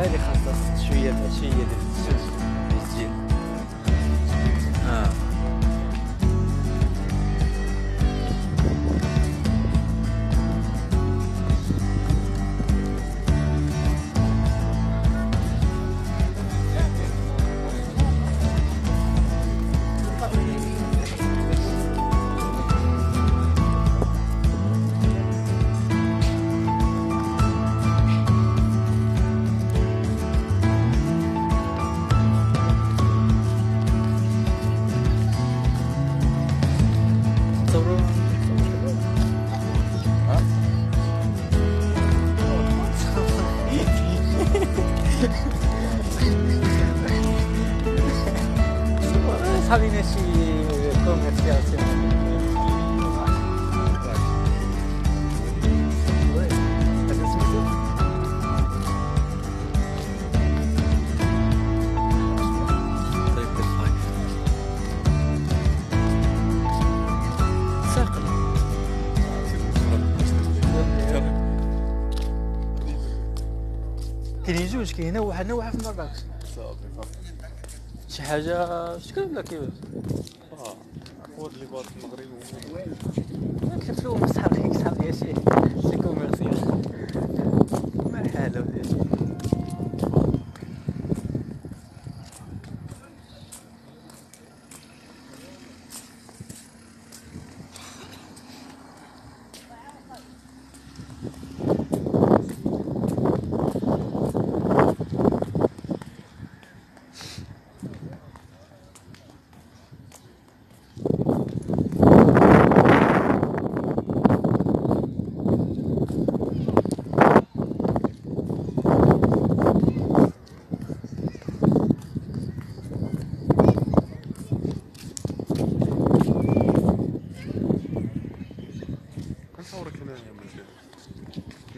هذه خاصها شويه العشيه ديال 사비메시 commercial. كاين جوج كاين واحد هنا صافي صافي مراكش شي حاجة؟ شكون ولا كيفاش هو اللي في المغرب. لهم صحاب هيك صحاب ديال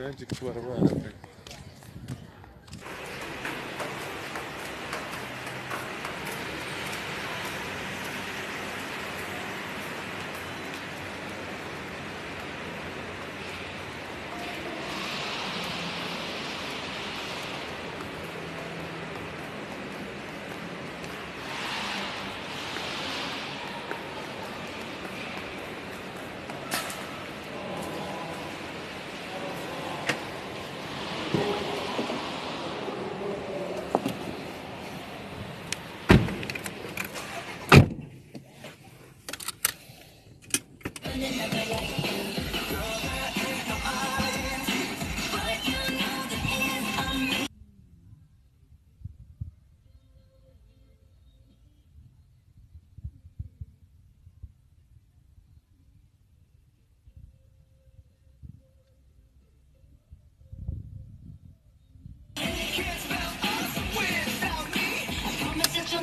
grande que tu armaste. you'll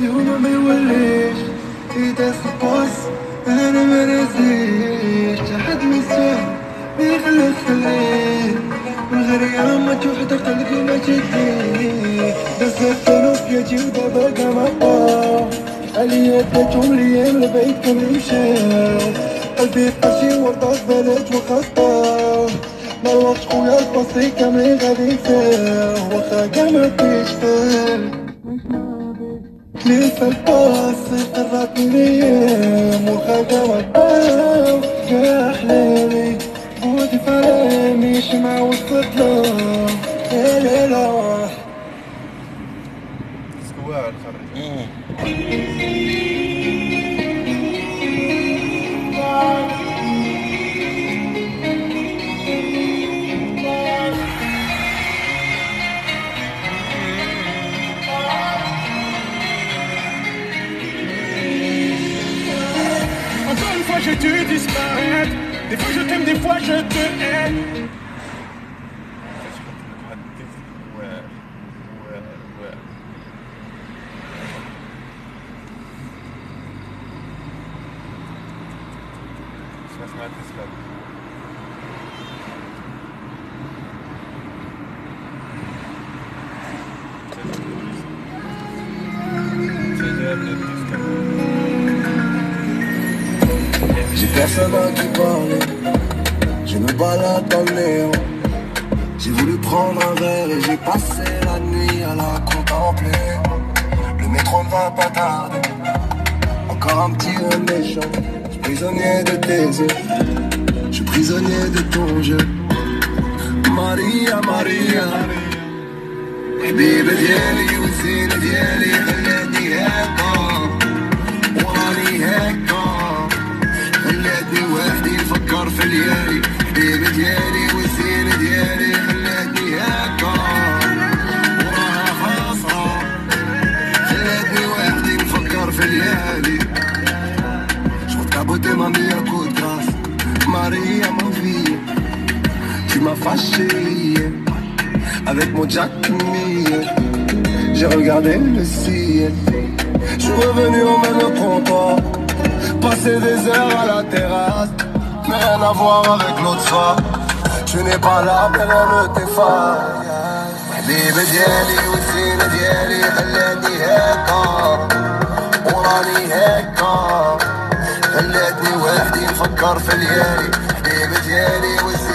يوم ما يوليش ايده في القوس أنا ما نزيش بنات جملي البيت نمشي قلبي قشي وردة بنات وخطة ما الوقت خويا البصري كامل غادي فيه واخا كاع ما فيش فيه قرات نيم وخا كاع ما يا حلالي بودي فرامي شمعة وسط ظلام يا ليلة سكوار خرج إيه. dû disparaître. Des fois je t'aime, des fois je te haine. Ouais, ouais, ouais. personne à qui parler, je me balade dans le néant. J'ai voulu prendre un verre et j'ai passé la nuit à la contempler. Le métro ne va pas tarder, encore un petit rêve méchant. Je suis prisonnier de tes yeux, je suis prisonnier de ton jeu. Maria, Maria. حبيبة ديالي وزينة ديالي Avec mon Jack Miller J'ai regardé le ciel Je suis revenu au même comptoir Passer des heures à la terrasse Mais rien à voir avec l'autre soir Tu n'es pas là, mais rien ne t'efface حبيبة ديالي والزينة ديالي خلتني هكا وراني هكا خلتني وحدي نفكر في ليالي حبيبة ديالي والزينة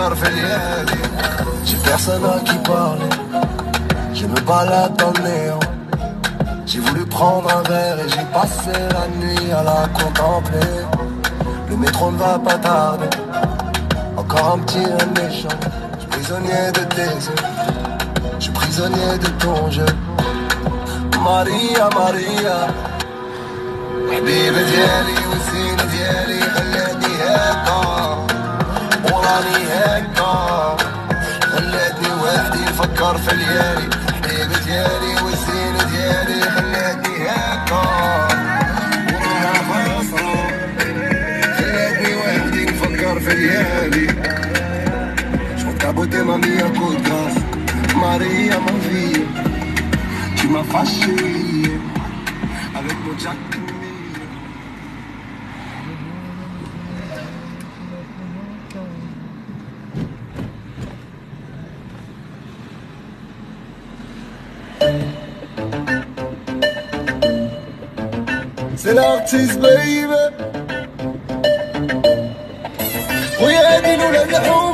وحدي نفكر في ليالي J'ai personne à qui parler Je me balade dans le néant J'ai voulu prendre un verre et j'ai passé la nuit à la contempler. Le métro ne va pas tarder. Encore un petit rêve méchant. Je suis prisonnier de tes yeux. Je suis prisonnier de ton jeu. Maria, Maria. حبيبة ديالي والزينة ديالي خلتني هكا وراني هكا. خلتني وحدي نفكر في ليالي حبيبة ديالي والزينة ديالي خلتني هكا. وراها خاصة. خلتني وحدي نفكر في ليالي Je coup de grâce Maria ma vie Tu m'as fâché Avec mon Jack Miller. C'est l'artiste baby ويا دي لولا الحومه